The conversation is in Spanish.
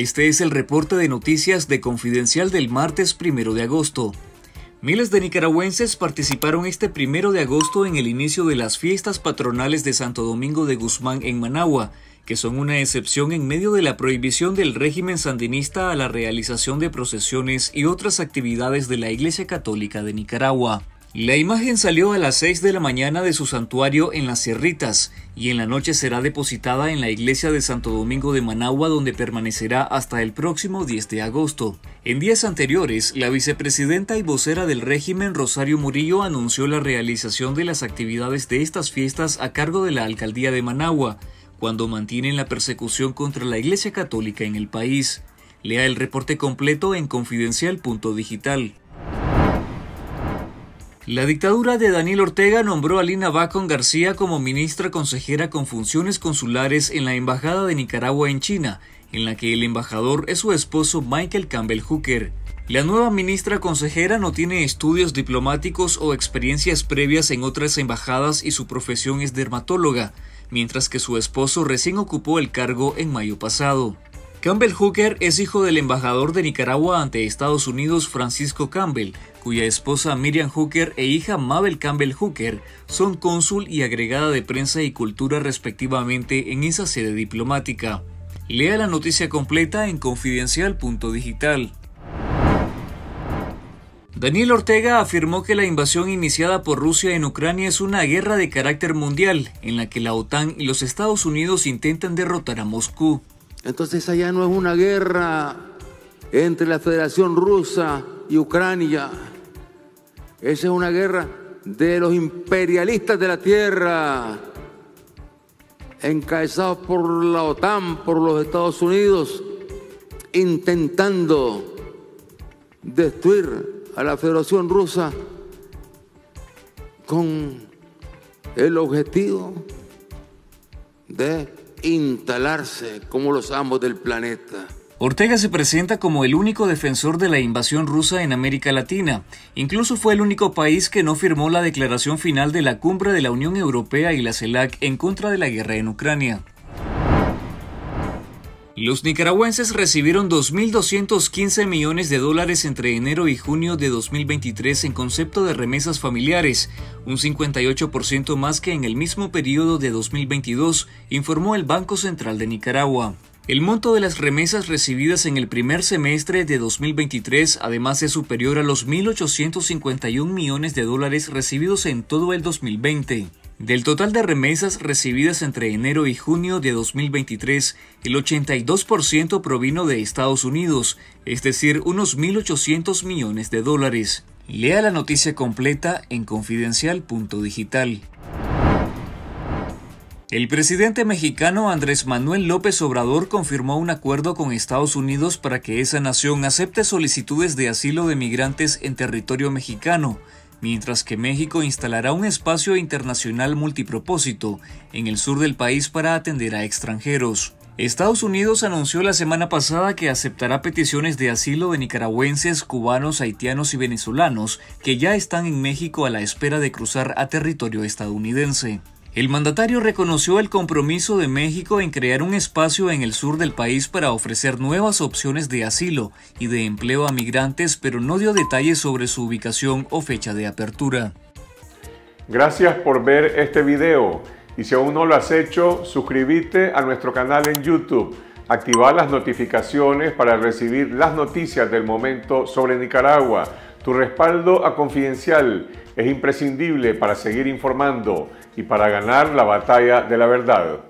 Este es el reporte de noticias de Confidencial del martes 1 de agosto. Miles de nicaragüenses participaron este primero de agosto en el inicio de las fiestas patronales de Santo Domingo de Guzmán en Managua, que son una excepción en medio de la prohibición del régimen sandinista a la realización de procesiones y otras actividades de la Iglesia Católica de Nicaragua. La imagen salió a las 6 de la mañana de su santuario en las Cerritas y en la noche será depositada en la iglesia de Santo Domingo de Managua donde permanecerá hasta el próximo 10 de agosto. En días anteriores, la vicepresidenta y vocera del régimen Rosario Murillo anunció la realización de las actividades de estas fiestas a cargo de la alcaldía de Managua, cuando mantienen la persecución contra la Iglesia Católica en el país. Lea el reporte completo en confidencial.digital. La dictadura de Daniel Ortega nombró a Lina Bacon García como ministra consejera con funciones consulares en la Embajada de Nicaragua en China, en la que el embajador es su esposo Michael Campbell Hooker. La nueva ministra consejera no tiene estudios diplomáticos o experiencias previas en otras embajadas y su profesión es dermatóloga, mientras que su esposo recién ocupó el cargo en mayo pasado. Campbell Hooker es hijo del embajador de Nicaragua ante Estados Unidos Francisco Campbell, cuya esposa Miriam Hooker e hija Mabel Campbell Hooker son cónsul y agregada de prensa y cultura respectivamente en esa sede diplomática. Lea la noticia completa en confidencial.digital. Daniel Ortega afirmó que la invasión iniciada por Rusia en Ucrania es una guerra de carácter mundial en la que la OTAN y los Estados Unidos intentan derrotar a Moscú. Entonces allá no es una guerra entre la Federación Rusa y Ucrania. Esa es una guerra de los imperialistas de la tierra, encabezados por la OTAN, por los Estados Unidos, intentando destruir a la Federación Rusa con el objetivo de instalarse como los amos del planeta. Ortega se presenta como el único defensor de la invasión rusa en América Latina. Incluso fue el único país que no firmó la declaración final de la cumbre de la Unión Europea y la CELAC en contra de la guerra en Ucrania. Los nicaragüenses recibieron 2.215 millones de dólares entre enero y junio de 2023 en concepto de remesas familiares, un 58% más que en el mismo periodo de 2022, informó el Banco Central de Nicaragua. El monto de las remesas recibidas en el primer semestre de 2023 además es superior a los 1.851 millones de dólares recibidos en todo el 2020. Del total de remesas recibidas entre enero y junio de 2023, el 82% provino de Estados Unidos, es decir, unos 1.800 millones de dólares. Lea la noticia completa en confidencial.digital. El presidente mexicano Andrés Manuel López Obrador confirmó un acuerdo con Estados Unidos para que esa nación acepte solicitudes de asilo de migrantes en territorio mexicano, mientras que México instalará un espacio internacional multipropósito en el sur del país para atender a extranjeros. Estados Unidos anunció la semana pasada que aceptará peticiones de asilo de nicaragüenses, cubanos, haitianos y venezolanos que ya están en México a la espera de cruzar a territorio estadounidense. El mandatario reconoció el compromiso de México en crear un espacio en el sur del país para ofrecer nuevas opciones de asilo y de empleo a migrantes, pero no dio detalles sobre su ubicación o fecha de apertura. Gracias por ver este video y si aún no lo has hecho, suscríbete a nuestro canal en YouTube, activa las notificaciones para recibir las noticias del momento sobre Nicaragua. Tu respaldo a Confidencial es imprescindible para seguir informando y para ganar la batalla de la verdad.